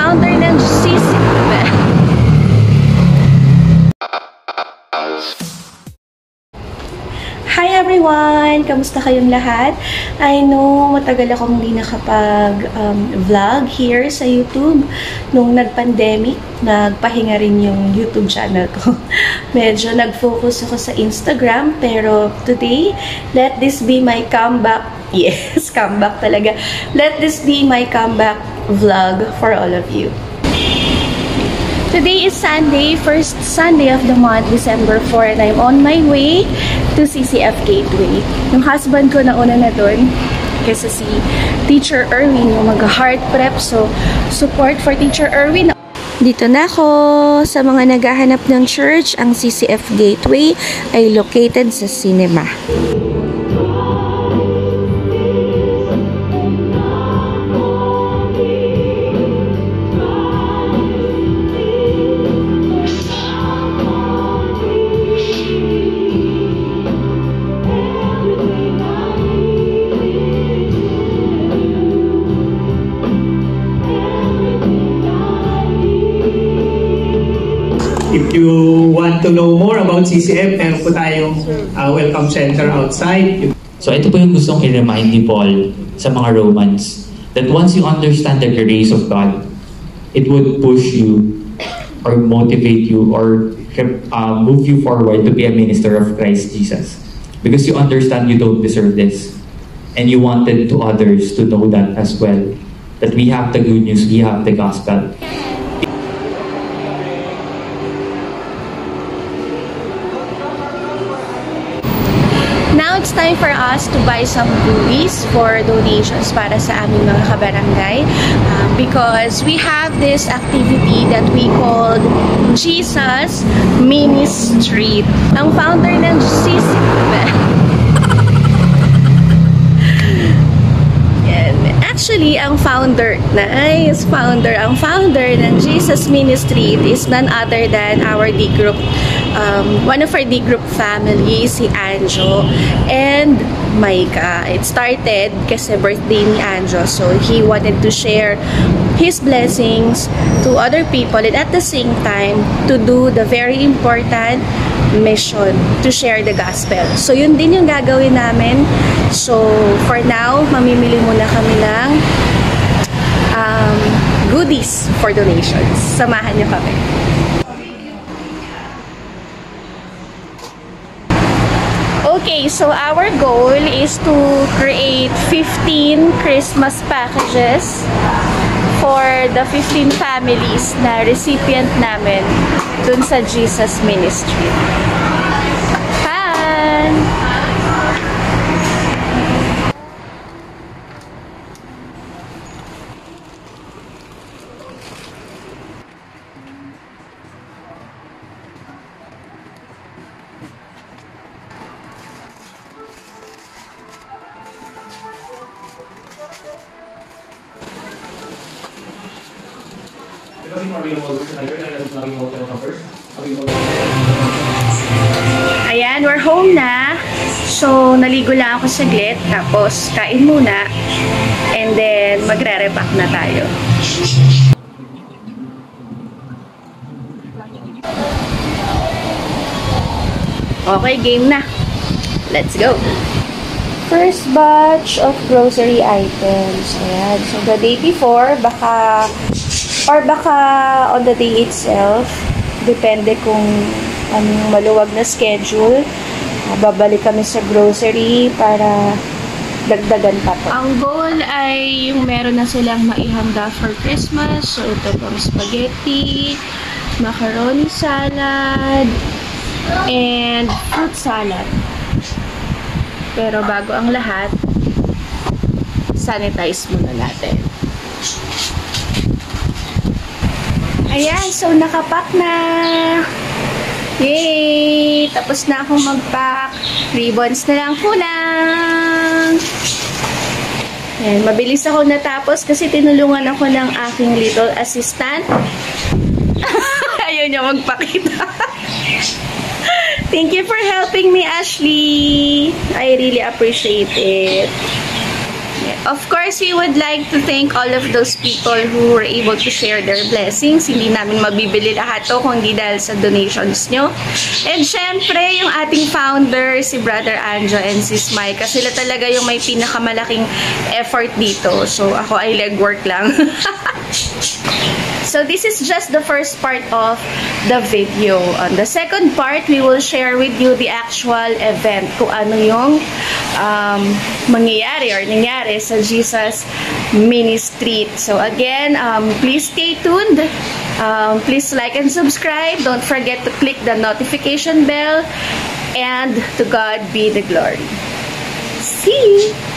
founder ng CC... Hi everyone! Kamusta kayong lahat? I know matagal akong hindi nakapag-vlog um, here sa YouTube. Nung nag-pandemic, nagpahinga rin yung YouTube channel ko. Medyo nag-focus ako sa Instagram, pero today, let this be my comeback. Yes, comeback talaga. Let this be my comeback vlog for all of you. Today is Sunday, first Sunday of the month, December 4, and I'm on my way to CCF Gateway. Yung husband ko na una na doon, kasi si Teacher Erwin, yung mag-heart prep, so support for Teacher Erwin. Dito na ako sa mga naghahanap ng church. Ang CCF Gateway ay located sa cinema. If you want to know more about CCF, meron po tayong uh, welcome center outside. So ito po yung gustong i-remind ni Paul sa mga Romans that once you understand the grace of God, it would push you or motivate you or uh, move you forward to be a minister of Christ Jesus. Because you understand you don't deserve this. And you wanted to others to know that as well. That we have the good news, we have the gospel. It's time for us to buy some goodies for donations para sa aming mga kabarangay. Um, because we have this activity that we called Jesus Mini Street. Ang founder ng CC... Actually, ang founder, nice founder, ang founder ng Jesus Ministry is none other than our D group, um, one of our D group family, si Anjo, and Maika. It started kasi birthday ni Anjo, so he wanted to share his blessings to other people and at the same time, to do the very important mission to share the gospel. So, yun din yung gagawin namin. So, for now, mamimili muna kami ng um, goodies for donations. Samahan niyo kami. Okay, so our goal is to create 15 Christmas packages for the 15 families na recipient namin dun sa Jesus Ministry. Ayan, we're home na. So, naligo lang ako saglit. Tapos, kain muna. And then, magre-repack na tayo. Okay, game na. Let's go. First batch of grocery items. Ayan. So, the day before, baka or baka on the day itself, depende kung anong maluwag na schedule. Uh, babalik kami sa grocery para dagdagan pa to. Ang goal ay yung meron na silang maihanda for Christmas. So, ito pang spaghetti, macaroni salad, and fruit salad. Pero bago ang lahat, sanitize muna natin. Ayan, so nakapack na. Yay! Tapos na akong mag-pack. Ribbons na lang kulang. Ayan, mabilis ako natapos kasi tinulungan ako ng aking little assistant. Ayaw niya magpakita. Thank you for helping me, Ashley. I really appreciate it. Of course, we would like to thank all of those people who were able to share their blessings. Hindi namin mabibili lahat to kung di dahil sa donations nyo. And syempre, yung ating founder, si Brother Anjo and Sis Micah, sila talaga yung may pinakamalaking effort dito. So, ako ay legwork lang. So this is just the first part of the video. On the second part, we will share with you the actual event, kung ano yung um, mangyayari or nangyari sa Jesus Ministry. So again, um, please stay tuned. Um, please like and subscribe. Don't forget to click the notification bell. And to God be the glory. See you!